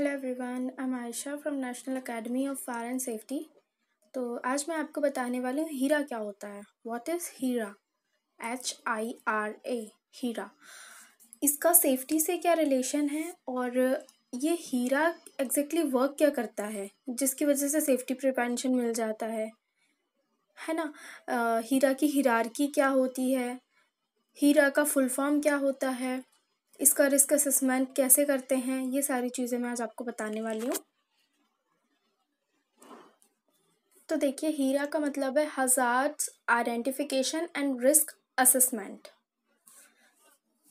Hello everyone I am Ayesha from national academy of fire and safety तो आज मैं आपको बताने वाली हूँ हीरा क्या होता है। What is HIRA? H I R A HIRA. इसका सेफ्टी से क्या रिलेशन है और ये हीरा एग्जैक्टली exactly वर्क क्या करता है? जिसकी वजह से सेफ्टी प्रिवेंशन मिल जाता है। है ना? आ, हीरा की हिरारकी क्या होती है? हीरा का फुल फॉर्म क्या होता है? इसका रिस्क असेसमेंट कैसे करते हैं, ये सारी चीज़ें मैं आज आपको बताने वाली हूँ। तो देखिए, हीरा का मतलब है hazard identification and risk assessment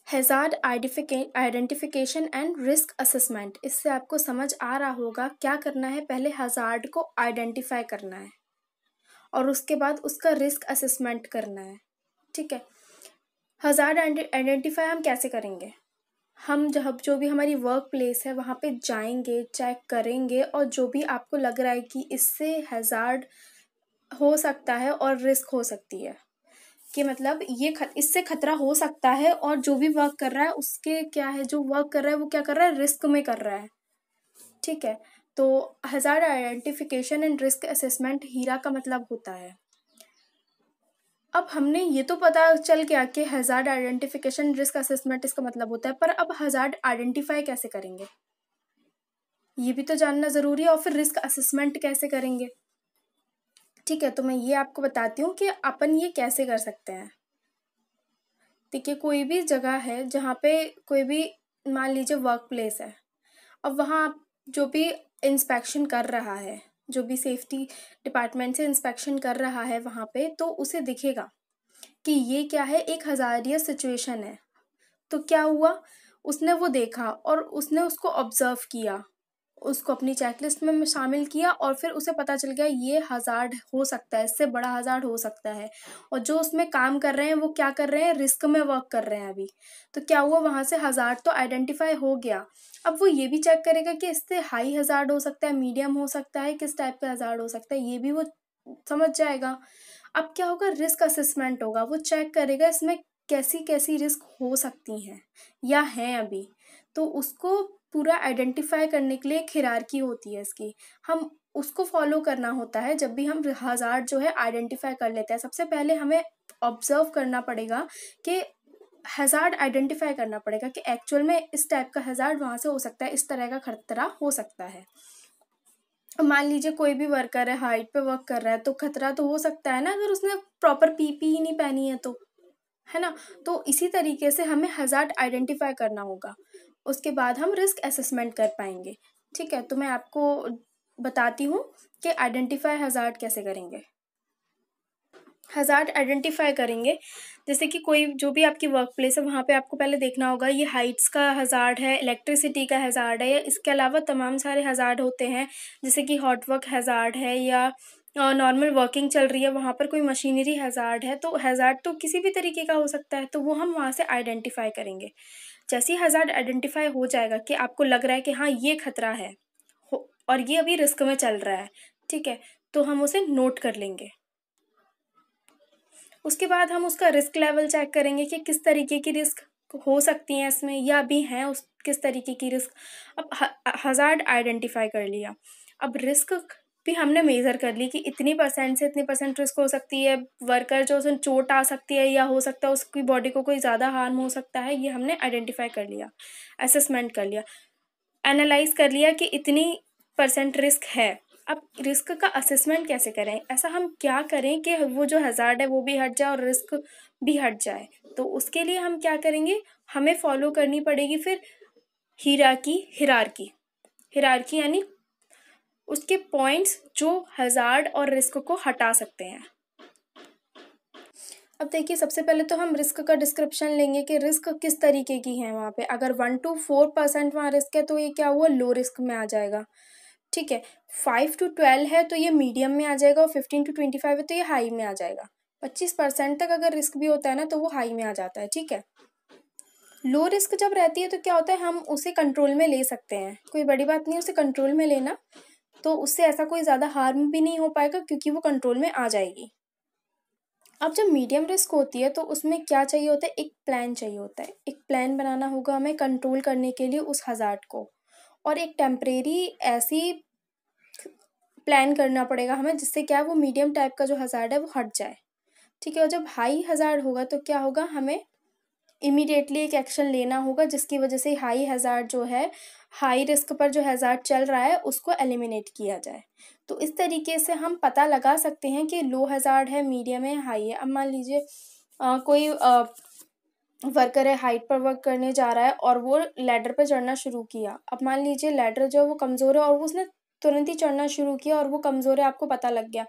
hazard identification and risk assessment इससे आपको समझ आ रहा होगा क्या करना है, पहले हजार्ड को आइडेंटिफाई करना है और उसके बाद उसका रिस्क असेसमेंट करना है। ठीक है? हजार्ड आइडेंटिफाई हम कैसे करेंगे? हम जब, जो भी हमारी वर्क प्लेस है, वहाँ पे जाएँगे चेक करेंगे और जो भी आपको लग रहा है कि इससे हज़ार्ड हो सकता है और रिस्क हो सकती है, कि मतलब ये खत इससे खतरा हो सकता है और जो भी वर्क कर रहा है, उसके क्या है, जो वर्क कर रहा है, वो क्या कर रहा है रिस्क में कर रहा है। ठीक है? तो hazard identification and risk assessment HIRA का मतलब होता है। अब हमने ये तो पता चल गया कि हज़ार्ड आइडेंटिफिकेशन रिस्क असेसमेंट इसका मतलब होता है, पर अब हज़ार्ड आइडेंटिफाई कैसे करेंगे? ये भी तो जानना ज़रूरी है, और फिर रिस्क असेसमेंट कैसे करेंगे? ठीक है तो मैं ये आपको बताती हूँ कि अपन ये कैसे कर सकते हैं। देखिए, कोई भी जगह है जहाँ पे कोई भी, मान लीजिए वर्क प्लेस है, अब वहाँ जो भी इंस्पेक्शन कर रहा है जो भी सेफ्टी डिपार्टमेंट से इंस्पेक्शन कर रहा है वहाँ पे तो उसे दिखेगा कि ये क्या है, एक हज़ारिया सिचुएशन है। तो क्या हुआ? उसने वो देखा और उसने उसको ऑब्ज़र्व किया। उसको अपनी चेकलिस्ट में शामिल किया और फिर उसे पता चल गया, ये हज़ार्ड हो सकता है, इससे बड़ा हज़ार्ड हो सकता है। और जो उसमें काम कर रहे हैं, वो क्या कर रहे हैं? रिस्क में वर्क कर रहे हैं अभी। तो क्या हुआ? वहाँ से हज़ार्ड तो आइडेंटिफाई हो गया। अब वो ये भी चेक करेगा कि इससे हाई हज़ार्ड हो सकता है मीडियम हो सकता है, किस टाइप का हज़ार्ड हो सकता है, ये भी वो समझ जाएगा। अब क्या होगा? रिस्क असेसमेंट होगा। वो चेक करेगा इसमें कैसी कैसी रिस्क हो सकती हैं या हैं अभी। तो उसको पूरा आइडेंटिफाई करने के लिए एक हिरारकी होती है इसकी। हम उसको फॉलो करना होता है, जब भी हम हज़ार जो है आइडेंटिफाई कर लेते हैं, सबसे पहले हमें ऑब्ज़र्व करना पड़ेगा कि हज़ार्ड आइडेंटिफाई करना पड़ेगा कि एक्चुअल में इस टाइप का हज़ार्ड वहाँ से हो सकता है, इस तरह का खतरा हो सकता है। मान लीजिए कोई भी वर्कर है हाइट पे वर्क कर रहा है तो खतरा तो हो सकता है ना, अगर उसने प्रॉपर पीपी ही नहीं पहनी है तो है ना? तो इसी तरीके से हमें हज़ार्ड आइडेंटिफाई करना होगा। उसके बाद हम रिस्क असेसमेंट कर पाएँगे। ठीक है तो मैं आपको बताती हूँ कि आइडेंटिफाई हज़ार्ड कैसे करेंगे। हज़ार्ड आइडेंटिफाई करेंगे। जैसे कि कोई जो भी आपकी वर्क प्लेस है, वहाँ पे आपको पहले देखना होगा, ये हाइट्स का हज़ार्ड है इलेक्ट्रिसिटी का हज़ार्ड है, या इसके अलावा तमाम सारे हज़ार्ड होते हैं, जैसे कि हॉट वर्क हज़ार्ड है, या नॉर्मल वर्किंग चल रही है, वहाँ पर कोई मशीनरी हज़ार्ड है तो हज़ार्ड तो किसी भी तरीके का हो सकता है तो वो हम वहाँ से आइडेंटिफाई करेंगे। जैसे ही हज़ार्ड आइडेंटिफाई हो जाएगा कि आपको लग रहा है कि हाँ ये खतरा है और ये अभी रिस्क में चल रहा है, ठीक है तो हम उसे नोट कर लेंगे। उसके बाद हम उसका रिस्क लेवल चेक करेंगे कि किस तरीके की रिस्क हो सकती हैं इसमें, या अभी हैं उस, किस तरीके की रिस्क अब हज़ार्ड आइडेंटिफाई कर लिया। अब रिस्क भी हमने मेज़र कर ली कि इतनी परसेंट से इतनी परसेंट रिस्क हो सकती है वर्कर जो उसमें चोट आ सकती है या हो सकता है उसकी बॉडी को कोई ज़्यादा हार्म हो सकता है, ये हमने आइडेंटिफाई कर लिया असेसमेंट कर लिया एनालाइज कर लिया कि इतनी परसेंट रिस्क है। अब रिस्क का असेसमेंट कैसे करें? ऐसा हम क्या करें कि वो जो हज़ार्ड है वो भी हट जाए और रिस्क भी हट जाए? तो उसके लिए हम क्या करेंगे? हमें फॉलो करनी पड़ेगी फिर हीरा की हिरार की हिरार की यानी उसके पॉइंट्स जो हज़ार्ड और रिस्क को हटा सकते हैं। अब देखिए, सबसे पहले तो हम रिस्क का डिस्क्रिप्शन लेंगे कि रिस्क किस तरीके की है वहाँ पे। अगर वन टू फोर परसेंट वहाँ रिस्क है तो ये क्या हुआ? लो रिस्क में आ जाएगा। ठीक है? फाइव टू ट्वेल्व है तो ये मीडियम में आ जाएगा और फिफ्टीन टू ट्वेंटी फाइव है तो ये हाई में आ जाएगा। पच्चीस परसेंट तक अगर रिस्क भी होता है ना तो वो हाई में आ जाता है। ठीक है? लो रिस्क जब रहती है तो क्या होता है? हम उसे कंट्रोल में ले सकते हैं। कोई बड़ी बात नहीं, उसे कंट्रोल में लेना। तो उससे ऐसा कोई ज़्यादा हार्म भी नहीं हो पाएगा क्योंकि वो कंट्रोल में आ जाएगी। अब जब मीडियम रिस्क होती है तो उसमें क्या चाहिए होता है? एक प्लान चाहिए होता है। एक प्लान बनाना होगा हमें कंट्रोल करने के लिए उस हज़ार्ड को। और एक टेम्परेरी ऐसी प्लान करना पड़ेगा हमें जिससे क्या है? वो मीडियम टाइप का जो हज़ार्ड है वो हट जाए। ठीक है, और जब हाई हज़ार्ड होगा तो क्या होगा? हमें इमीडिएटली एक एक्शन लेना होगा जिसकी वजह से हाई हज़ार जो है हाई रिस्क पर जो हज़ार चल रहा है उसको एलिमिनेट किया जाए। तो इस तरीके से हम पता लगा सकते हैं कि लो हज़ार्ड है मीडियम है हाई है। अब मान लीजिए कोई आ, वर्कर है हाइट पर वर्क करने जा रहा है और वो लैडर पर चढ़ना शुरू किया। अब मान लीजिए लैडर जो है वो कमज़ोर है और वो उसने तुरंत ही चढ़ना शुरू किया और वो कमज़ोर है आपको पता लग गया।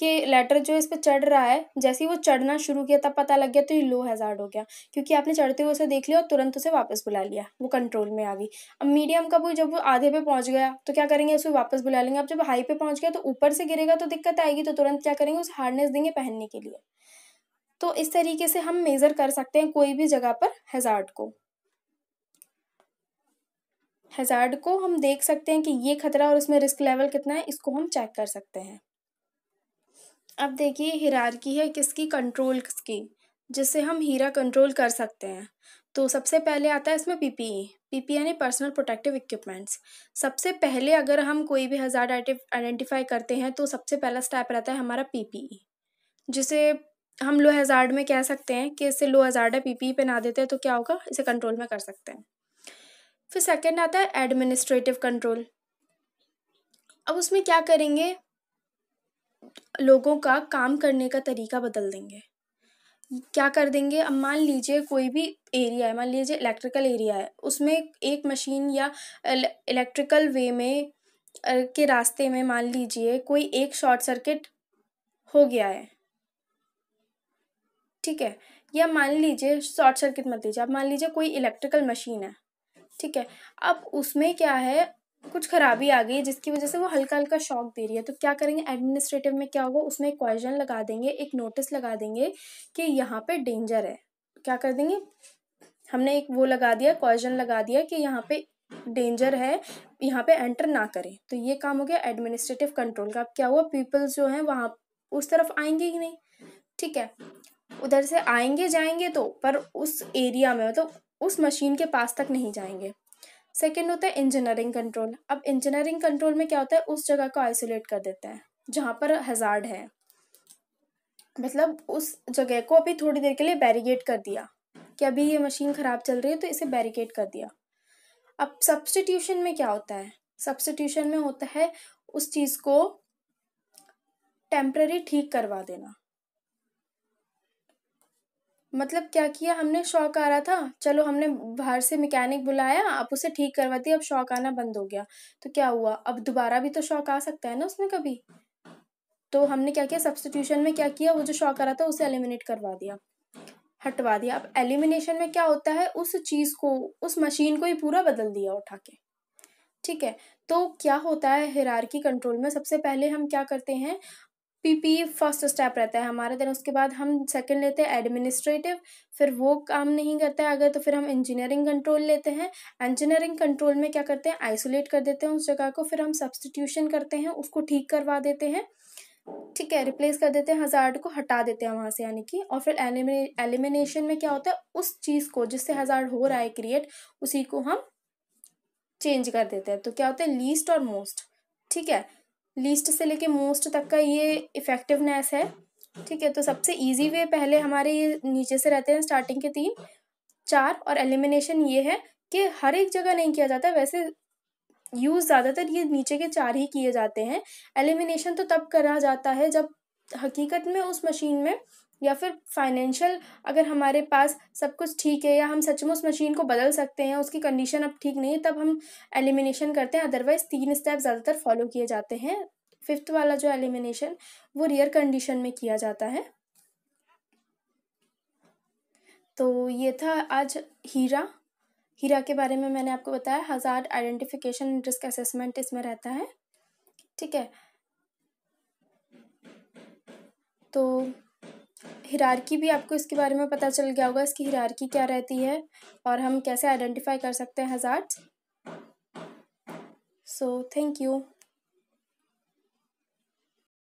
कि लेटर जो इस पर चढ़ रहा है, जैसे ही वो चढ़ना शुरू किया तब पता लग गया तो ये लो हैज़ार्ड हो गया। क्योंकि आपने चढ़ते हुए उसे देख लिया और तुरंत उसे वापस बुला लिया, वो कंट्रोल में आ गई। अब मीडियम का वो जब वो आधे पे पहुँच गया तो क्या करेंगे, उसे वापस बुला लेंगे। अब जब हाई पे पहुँच गया तो ऊपर से गिरेगा तो दिक्कत आएगी तो तुरंत क्या करेंगे, उसे हार्डनेस देंगे पहनने के लिए। तो इस तरीके से हम मेज़र कर सकते हैं कोई भी जगह पर हैज़ार्ड को। हैज़ार्ड को हम देख सकते हैं कि ये खतरा और इसमें रिस्क लेवल कितना है, इसको हम चेक कर सकते हैं। अब देखिए हिरारकी है किसकी कंट्रोल की जिससे हम हीरा कंट्रोल कर सकते हैं। तो सबसे पहले आता है इसमें पीपीई पीपी यानी पर्सनल प्रोटेक्टिव इक्विपमेंट्स सबसे पहले अगर हम कोई भी हज़ार आइडेंटिफाई करते हैं तो सबसे पहला स्टेप रहता है हमारा पीपीई जिसे हम लो हज़ार्ड में कह सकते हैं कि इससे लो हज़ार्ड है पीपीई पे ना देते हैं तो क्या होगा, इसे कंट्रोल में कर सकते हैं। फिर सेकेंड आता है एडमिनिस्ट्रेटिव कंट्रोल अब उसमें क्या करेंगे लोगों का काम करने का तरीका बदल देंगे। क्या कर देंगे? अब मान लीजिए कोई भी एरिया है, मान लीजिए इलेक्ट्रिकल एरिया है, उसमें एक मशीन या इलेक्ट्रिकल वे में के रास्ते में मान लीजिए कोई एक शॉर्ट सर्किट हो गया है। ठीक है? या मान लीजिए शॉर्ट सर्किट मत लीजिए आप मान लीजिए कोई इलेक्ट्रिकल मशीन है, ठीक है? अब उसमें क्या है? कुछ खराबी आ गई जिसकी वजह से वो हल्का हल्का शॉक दे रही है। तो क्या करेंगे? एडमिनिस्ट्रेटिव में क्या होगा? उसमें एक क्वेश्चन लगा देंगे, एक नोटिस लगा देंगे कि यहाँ पे डेंजर है। क्या कर देंगे? हमने एक वो लगा दिया क्वेश्चन लगा दिया कि यहाँ पे डेंजर है, यहाँ पे एंटर ना करें। तो ये काम हो गया एडमिनिस्ट्रेटिव कंट्रोल का। अब क्या हुआ? पीपल्स जो हैं, वहाँ उस तरफ़ आएँगे ही नहीं। ठीक है? उधर से आएँगे, जाएँगे तो पर उस एरिया में मतलब तो उस मशीन के पास तक नहीं जाएँगे। सेकेंड होता है इंजीनियरिंग कंट्रोल अब इंजीनियरिंग कंट्रोल में क्या होता है? उस जगह को आइसोलेट कर देता है, जहाँ पर हजार्ड है। मतलब उस जगह को अभी थोड़ी देर के लिए बैरिकेड कर दिया कि अभी ये मशीन ख़राब चल रही है तो इसे बैरिकेड कर दिया। अब सब्सटीट्यूशन में क्या होता है? सब्सटीट्यूशन में होता है उस चीज़ को टेम्प्ररी ठीक करवा देना। मतलब क्या किया? हमने शौक आ रहा था, चलो हमने बाहर से मैकेनिक बुलाया अब उसे ठीक करवा दिया अब शौक आना बंद हो गया। तो क्या हुआ? अब दोबारा भी तो शौक आ सकता है ना उसमें कभी? तो हमने क्या किया? सब्सटीट्यूशन में क्या किया? वो जो शौक आ रहा था, उसे एलिमिनेट करवा दिया। हटवा दिया। अब एलिमिनेशन में क्या होता है? उस चीज़ को, उस मशीन को ही पूरा बदल दिया उठा के। ठीक है? तो क्या होता है? हिरारकी कंट्रोल में सबसे पहले हम क्या करते हैं? पीपी फ़र्स्ट स्टेप रहता है हमारे देन उसके बाद हम सेकंड लेते हैं एडमिनिस्ट्रेटिव फिर वो काम नहीं करता है अगर तो फिर हम इंजीनियरिंग कंट्रोल लेते हैं। इंजीनियरिंग कंट्रोल में क्या करते हैं? आइसोलेट कर देते हैं उस जगह को, फिर हम सब्सटीट्यूशन करते हैं, उसको ठीक करवा देते हैं। ठीक है रिप्लेस कर देते हैं हज़ार्ड को हटा देते हैं वहाँ से, यानी कि, और फिर एलिमिने एलिमिनेशन में क्या होता है? उस चीज़ को, जिससे हज़ार्ड हो रहा है क्रिएट उसी को हम चेंज कर देते हैं। तो क्या होता है? लीस्ट और मोस्ट ठीक है? लीस्ट से लेके मोस्ट तक का ये इफ़ेक्टिवनेस है। ठीक है तो सबसे इजी वे पहले हमारे ये नीचे से रहते हैं स्टार्टिंग के तीन। चार, और एलिमिनेशन ये है कि हर एक जगह नहीं किया जाता, वैसे यूज़ ज़्यादातर ये नीचे के चार ही किए जाते हैं। एलिमिनेशन तो तब करा जाता है जब हकीकत में उस मशीन में या फिर फाइनेंशियल अगर हमारे पास सब कुछ ठीक है या हम सच में उस मशीन को बदल सकते हैं, उसकी कंडीशन अब ठीक नहीं है, तब हम एलिमिनेशन करते हैं। अदरवाइज़ तीन स्टेप ज़्यादातर फॉलो किए जाते हैं। फिफ्थ वाला जो एलिमिनेशन वो रियर कंडीशन में किया जाता है। तो ये था आज हीरा। हीरा के बारे में मैंने आपको बताया हज़ार आइडेंटिफिकेशन रिस्क असेसमेंट इसमें रहता है। ठीक है। तो हिरारकी भी आपको इसके बारे में पता चल गया होगा, इसकी हिरारकी क्या रहती है और हम कैसे आइडेंटिफाई कर सकते हैं हज़ार्ड्स सो थैंक यू